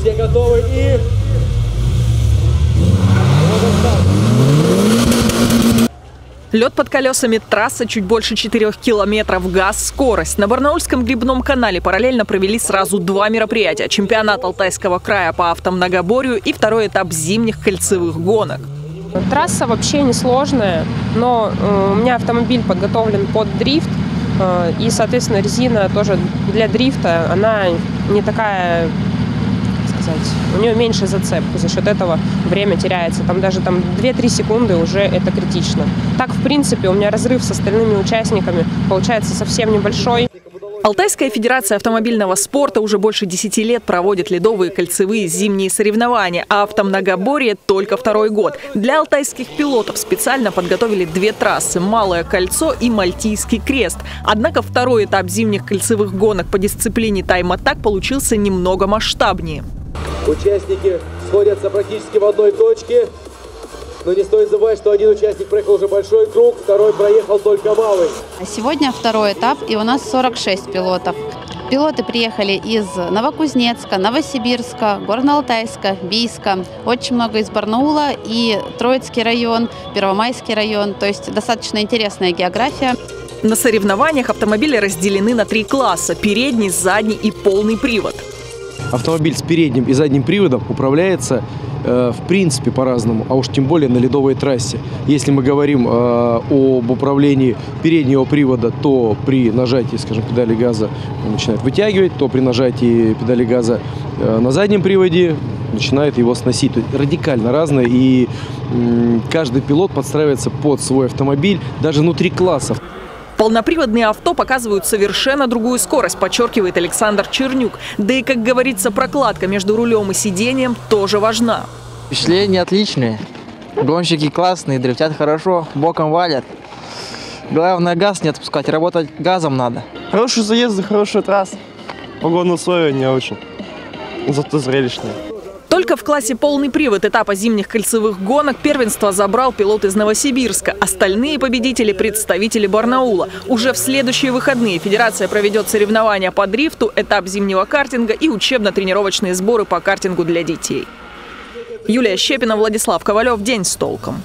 Все готовы и... Лед под колесами, трасса чуть больше 4 километров, газ, скорость. На Барнаульском грибном канале параллельно провели сразу два мероприятия. Чемпионат Алтайского края по автомногоборью и второй этап зимних кольцевых гонок. Трасса вообще несложная, но э, у меня автомобиль подготовлен под дрифт, э, и, соответственно, резина тоже для дрифта, она не такая, сказать, у нее меньше зацепку, за счет этого время теряется. Там даже там 2-3 секунды уже это критично. Так, в принципе, у меня разрыв с остальными участниками получается совсем небольшой. Алтайская федерация автомобильного спорта уже больше 10 лет проводит ледовые кольцевые зимние соревнования, а автомногоборье только второй год. Для алтайских пилотов специально подготовили две трассы – Малое кольцо и Мальтийский крест. Однако второй этап зимних кольцевых гонок по дисциплине тайм-атак получился немного масштабнее. Участники сходятся практически в одной точке. Но не стоит забывать, что один участник проехал уже большой круг, второй проехал только малый. А Сегодня второй этап, и у нас 46 пилотов. Пилоты приехали из Новокузнецка, Новосибирска, Горно-Алтайска, Бийска, очень много из Барнаула и Троицкий район, Первомайский район. То есть достаточно интересная география. На соревнованиях автомобили разделены на три класса – передний, задний и полный привод. Автомобиль с передним и задним приводом управляется э, в принципе по-разному, а уж тем более на ледовой трассе. Если мы говорим э, об управлении переднего привода, то при нажатии, скажем, педали газа он начинает вытягивать, то при нажатии педали газа э, на заднем приводе начинает его сносить. То есть радикально разное, и каждый пилот подстраивается под свой автомобиль, даже внутри классов. Полноприводные авто показывают совершенно другую скорость, подчеркивает Александр Чернюк. Да и, как говорится, прокладка между рулем и сиденьем тоже важна. Впечатления отличные. Гонщики классные, дрифтят хорошо, боком валят. Главное газ не отпускать, работать газом надо. Хорошие заезды, хорошая трасса. Погодные условия не очень. Зато зрелищные. Только в классе полный привод этапа зимних кольцевых гонок первенство забрал пилот из Новосибирска. Остальные победители – представители Барнаула. Уже в следующие выходные Федерация проведет соревнования по дрифту, этап зимнего картинга и учебно-тренировочные сборы по картингу для детей. Юлия Щепина, Владислав Ковалев. День с толком.